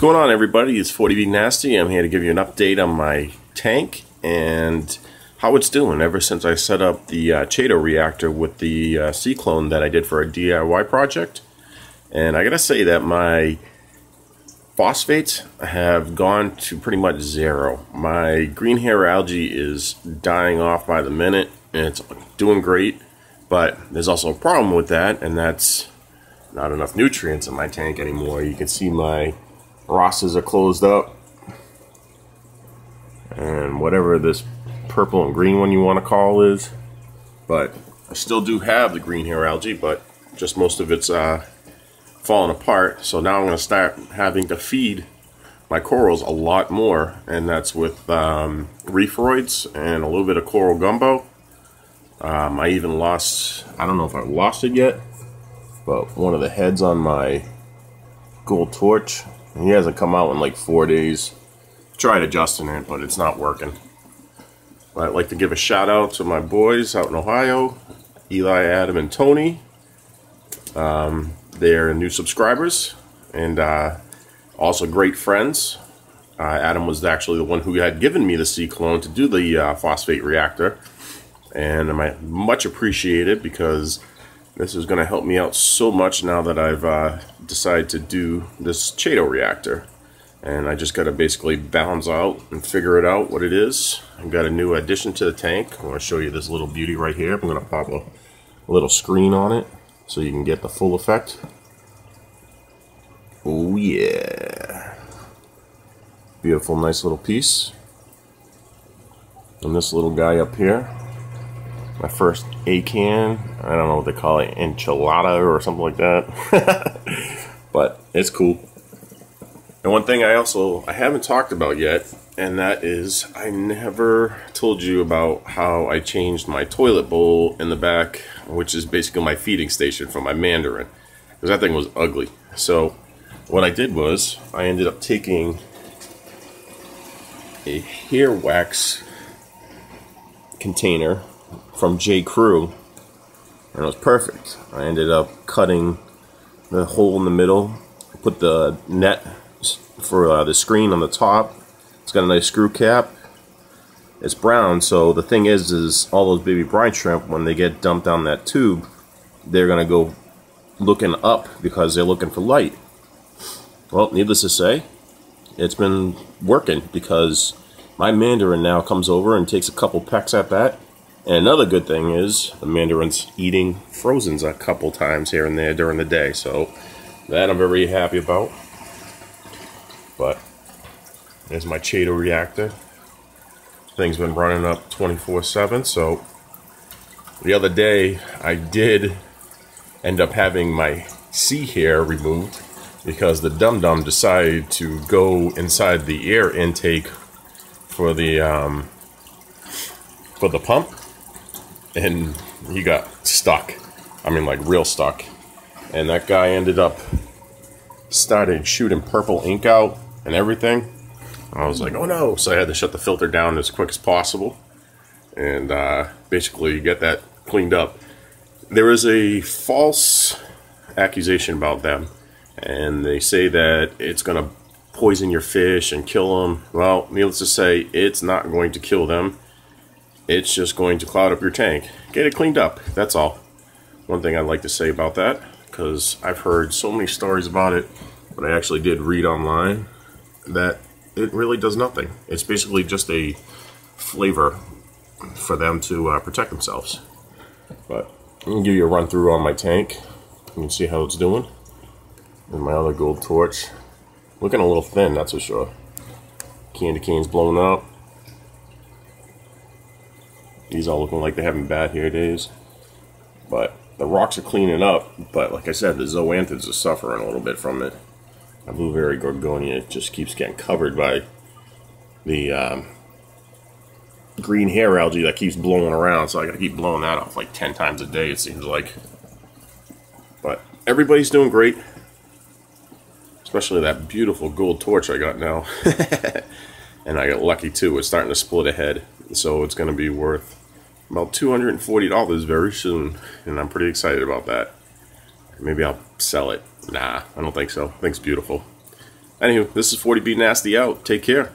going on everybody? It's 40B Knasty. I'm here to give you an update on my tank and how it's doing ever since I set up the uh, Chaeto reactor with the uh, SeaClone that I did for a DIY project. And I gotta say that my phosphates have gone to pretty much zero. My green hair algae is dying off by the minute and it's doing great. But there's also a problem with that and that's not enough nutrients in my tank anymore. You can see my rosses are closed up. And whatever this purple and green one you want to call is. But I still do have the green hair algae, but just most of it's uh, falling apart. So now I'm going to start having to feed my corals a lot more. And that's with um, Reef-Roids and a little bit of coral gumbo. Um, I even lost, I don't know if I lost it yet, but one of the heads on my gold torch, he hasn't come out in like four days. Tried adjusting it, but it's not working. But I'd like to give a shout out to my boys out in Ohio, Eli, Adam, and Tony. Um, they're new subscribers and uh, also great friends. Uh, Adam was actually the one who had given me the SeaClone to do the uh, phosphate reactor, and I much appreciated because this is going to help me out so much now that I've uh, decided to do this Chaeto reactor. And I just got to basically balance out and figure it out what it is. I've got a new addition to the tank. I want to show you this little beauty right here. I'm going to pop a little screen on it so you can get the full effect. Oh yeah. Beautiful, nice little piece. And this little guy up here my first Acan. I don't know what they call it, enchilada or something like that. but it's cool. And one thing I also I haven't talked about yet, and that is I never told you about how I changed my toilet bowl in the back, which is basically my feeding station for my mandarin, because that thing was ugly. So what I did was I ended up taking a hair wax container from J. Crew, and it was perfect. I ended up cutting the hole in the middle, put the net for uh, the screen on the top. It's got a nice screw cap. It's brown, so the thing is, is all those baby brine shrimp, when they get dumped down that tube, they're gonna go looking up because they're looking for light. Well, needless to say, it's been working because my mandarin now comes over and takes a couple pecks at that and another good thing is the mandarin's eating frozens a couple times here and there during the day. So that I'm very happy about. But there's my Chaeto reactor. Thing's been running up 24-7. So the other day I did end up having my sea hare removed because the dum dum decided to go inside the air intake for the um, for the pump and he got stuck. I mean, like real stuck. And that guy ended up started shooting purple ink out and everything. I was like, oh no! So I had to shut the filter down as quick as possible, and uh, basically you get that cleaned up. There is a false accusation about them, and they say that it's going to poison your fish and kill them. Well, needless to say, it's not going to kill them it's just going to cloud up your tank. Get it cleaned up, that's all. One thing I'd like to say about that, because I've heard so many stories about it, but I actually did read online, that it really does nothing. It's basically just a flavor for them to uh, protect themselves. But I'm to give you a run through on my tank. You can see how it's doing. And my other gold torch. Looking a little thin, that's for sure. Candy cane's blown up. These all looking like they're having bad hair days. But the rocks are cleaning up, but like I said, the zoanthids are suffering a little bit from it. My blueberry gorgonia just keeps getting covered by the um, green hair algae that keeps blowing around, so I gotta keep blowing that off like 10 times a day, it seems like. But everybody's doing great. Especially that beautiful gold torch I got now. and I got lucky too, it's starting to split ahead, so it's gonna be worth about $240 very soon, and I'm pretty excited about that. Maybe I'll sell it. Nah, I don't think so. I think it's beautiful. Anywho, this is 40B Knasty out. Take care.